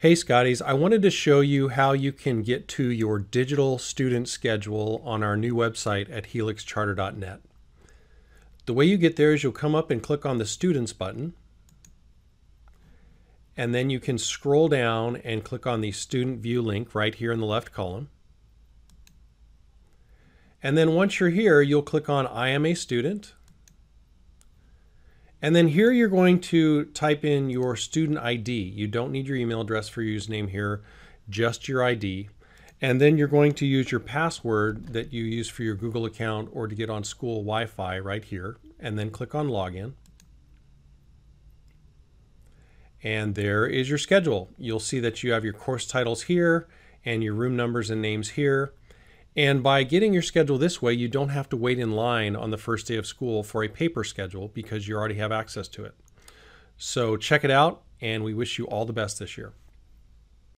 Hey Scotties, I wanted to show you how you can get to your digital student schedule on our new website at helixcharter.net. The way you get there is you'll come up and click on the Students button, and then you can scroll down and click on the StudentVUE link right here in the left column. And then once you're here, you'll click on I am a student, and then here you're going to type in your student ID. You don't need your email address for your username here, just your ID. And then you're going to use your password that you use for your Google account or to get on school Wi-Fi right here. And then click on login. And there is your schedule. You'll see that you have your course titles here and your room numbers and names here. And by getting your schedule this way, you don't have to wait in line on the first day of school for a paper schedule because you already have access to it. So check it out, and we wish you all the best this year.